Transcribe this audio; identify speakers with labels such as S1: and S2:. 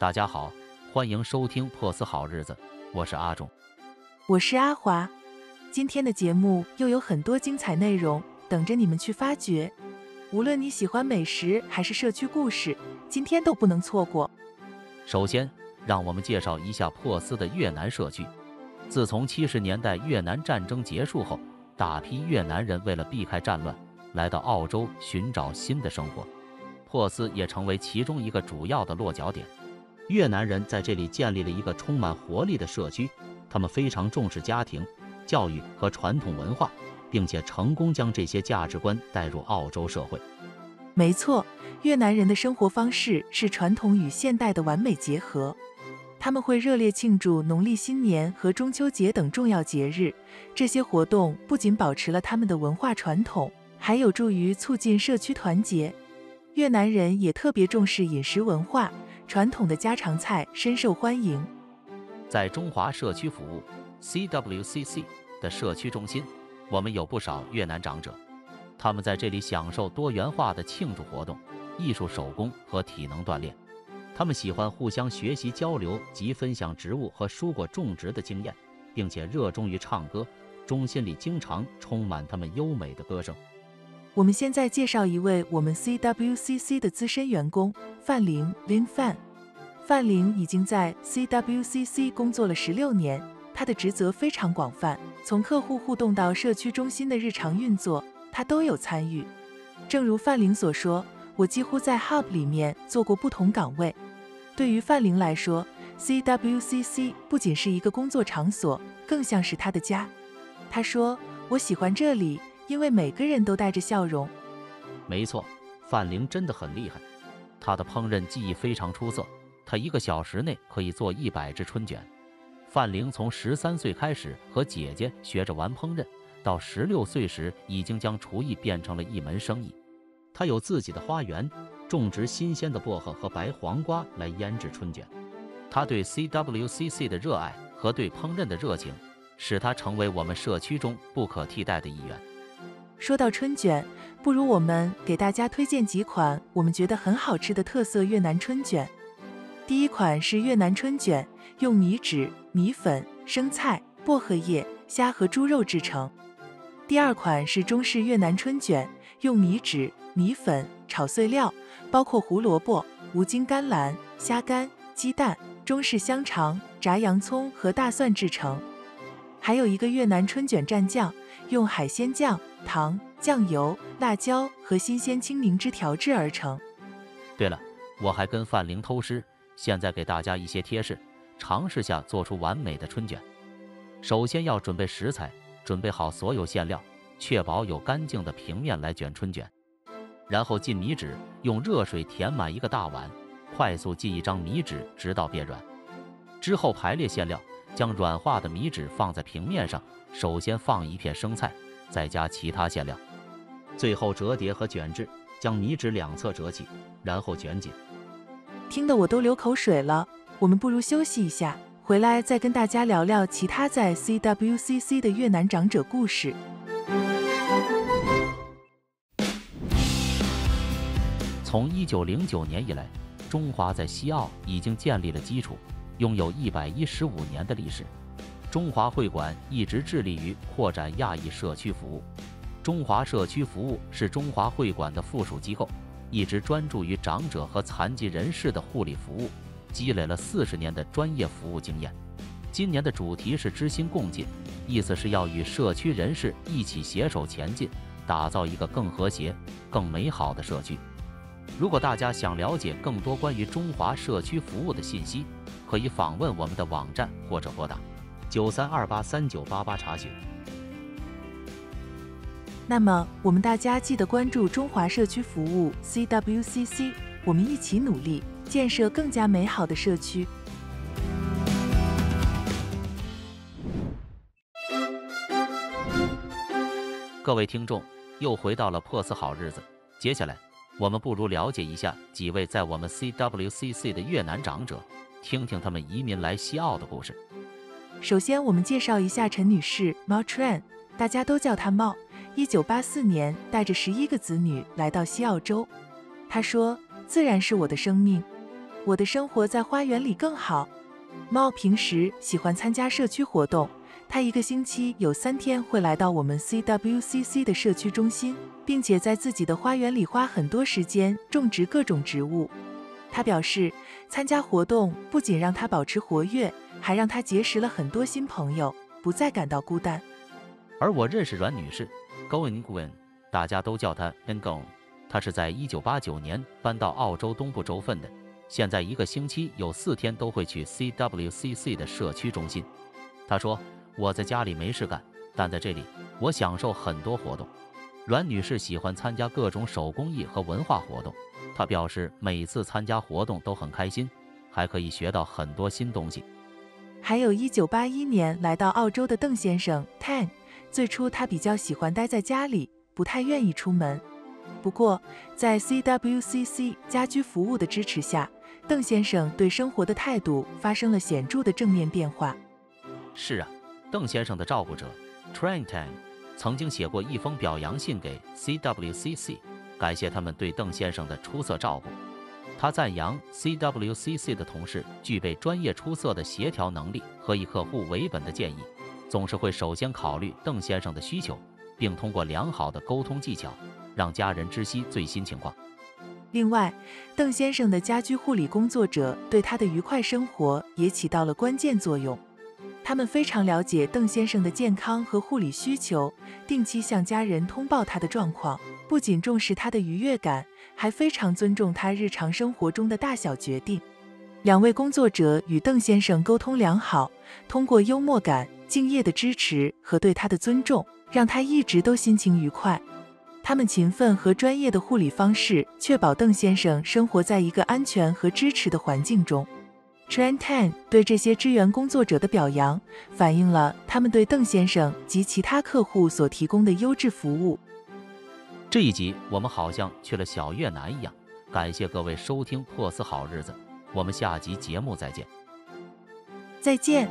S1: 大家好，欢迎收听《破斯好日子》，我是阿忠，
S2: 我是阿华。今天的节目又有很多精彩内容等着你们去发掘。无论你喜欢美食还是社区故事，今天都不能错过。
S1: 首先，让我们介绍一下珀斯的越南社区。自从七十年代越南战争结束后，大批越南人为了避开战乱，来到澳洲寻找新的生活，珀斯也成为其中一个主要的落脚点。越南人在这里建立了一个充满活力的社区，他们非常重视家庭、教育和传统文化，并且成功将这些价值观带入澳洲社会。
S2: 没错，越南人的生活方式是传统与现代的完美结合。他们会热烈庆祝农历新年和中秋节等重要节日，这些活动不仅保持了他们的文化传统，还有助于促进社区团结。越南人也特别重视饮食文化。传统的家常菜深受欢迎。
S1: 在中华社区服务 （CWCC） 的社区中心，我们有不少越南长者，他们在这里享受多元化的庆祝活动、艺术手工和体能锻炼。他们喜欢互相学习交流及分享植物和蔬果种植的经验，并且热衷于唱歌。中心里经常充满他们优美的歌声。
S2: 我们现在介绍一位我们 CWCC 的资深员工范玲 Lin Fan。范玲已经在 CWCC 工作了十六年，她的职责非常广泛，从客户互动到社区中心的日常运作，她都有参与。正如范玲所说，我几乎在 Hub 里面做过不同岗位。对于范玲来说，CWCC 不仅是一个工作场所，更像是她的家。她说：“我喜欢这里。”因为每个人都带着笑容。
S1: 没错，范玲真的很厉害，她的烹饪技艺非常出色，她一个小时内可以做一百只春卷。范玲从十三岁开始和姐姐学着玩烹饪，到十六岁时已经将厨艺变成了一门生意。她有自己的花园，种植新鲜的薄荷和白黄瓜来腌制春卷。她对 CWCC 的热爱和对烹饪的热情，使她成为我们社区中不可替代的一员。
S2: 说到春卷，不如我们给大家推荐几款我们觉得很好吃的特色越南春卷。第一款是越南春卷，用米纸、米粉、生菜、薄荷叶、虾和猪肉制成。第二款是中式越南春卷，用米纸、米粉、炒碎料，包括胡萝卜、无筋甘蓝、虾干、鸡蛋、中式香肠、炸洋葱和大蒜制成。还有一个越南春卷蘸酱，用海鲜酱。糖、酱油、辣椒和新鲜青柠汁调制而成。
S1: 对了，我还跟范玲偷师，现在给大家一些贴士，尝试下做出完美的春卷。首先要准备食材，准备好所有馅料，确保有干净的平面来卷春卷。然后进米纸，用热水填满一个大碗，快速进一张米纸，直到变软。之后排列馅料，将软化的米纸放在平面上，首先放一片生菜。再加其他馅料，最后折叠和卷制，将米纸两侧折起，然后卷紧。
S2: 听得我都流口水了。我们不如休息一下，回来再跟大家聊聊其他在 CWCC 的越南长者故事。
S1: 从一九零九年以来，中华在西澳已经建立了基础，拥有一百一十五年的历史。中华会馆一直致力于扩展亚裔社区服务。中华社区服务是中华会馆的附属机构，一直专注于长者和残疾人士的护理服务，积累了四十年的专业服务经验。今年的主题是“知心共进”，意思是要与社区人士一起携手前进，打造一个更和谐、更美好的社区。如果大家想了解更多关于中华社区服务的信息，可以访问我们的网站或者拨打。九三二八三九八八查询。
S2: 那么，我们大家记得关注中华社区服务 CWCC，我们一起努力，建设更加美好的社区。
S1: 各位听众，又回到了破四好日子。接下来，我们不如了解一下几位在我们 CWCC 的越南长者，听听他们移民来西澳的故事。
S2: 首先，我们介绍一下陈女士，Mao Tran，大家都叫她茂。一九八四年，带着十一个子女来到西澳洲。她说：“自然是我的生命。我的生活在花园里更好。猫平时喜欢参加社区活动，它一个星期有三天会来到我们 CWCC 的社区中心，并且在自己的花园里花很多时间种植各种植物。他表示，参加活动不仅让他保持活跃，还让他结识了很多新朋友，不再感到孤单。
S1: 而我认识阮女士，Going Gwen，大家都叫她 Ngon。她是在一九八九年搬到澳洲东部州份的，现在一个星期有四天都会去 CWCC 的社区中心。她说：“我在家里没事干，但在这里我享受很多活动。”阮女士喜欢参加各种手工艺和文化活动。她表示，每次参加活动都很开心，还可以学到很多新东西。
S2: 还有一九八一年来到澳洲的邓先生 Tan，最初他比较喜欢待在家里，不太愿意出门。不过，在 CWCC 家居服务的支持下，邓先生对生活的态度发生了显著的正面变化。
S1: 是啊，邓先生的照顾者 Trent Tan 曾经写过一封表扬信给 CWCC。感谢他们对邓先生的出色照顾。他赞扬 CWCC 的同事具备专业出色的协调能力和以客户为本的建议，总是会首先考虑邓先生的需求，并通过良好的沟通技巧让家人知悉最新情况。
S2: 另外，邓先生的家居护理工作者对他的愉快生活也起到了关键作用。他们非常了解邓先生的健康和护理需求，定期向家人通报他的状况。不仅重视他的愉悦感，还非常尊重他日常生活中的大小决定。两位工作者与邓先生沟通良好，通过幽默感、敬业的支持和对他的尊重，让他一直都心情愉快。他们勤奋和专业的护理方式，确保邓先生生活在一个安全和支持的环境中。Trent Tan 对这些支援工作者的表扬，反映了他们对邓先生及其他客户所提供的优质服务。
S1: 这一集我们好像去了小越南一样，感谢各位收听《破四好日子》，我们下集节目再见。
S2: 再见。